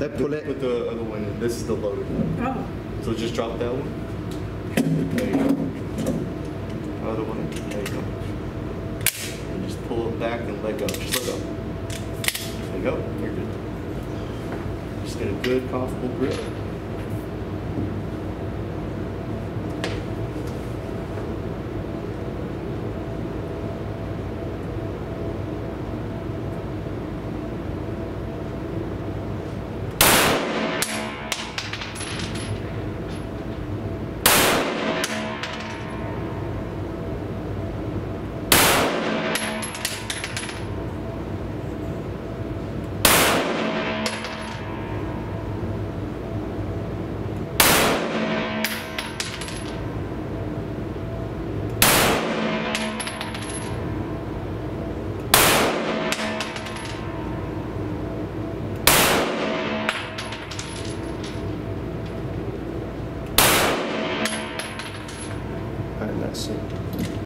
That pull it. Put the other one in. This is the loader. Oh, So just drop that one. There you go. Other one. There you go. And just pull it back and let go. Just let go. There you go. You're good. Just get a good, comfortable grip. And that's it.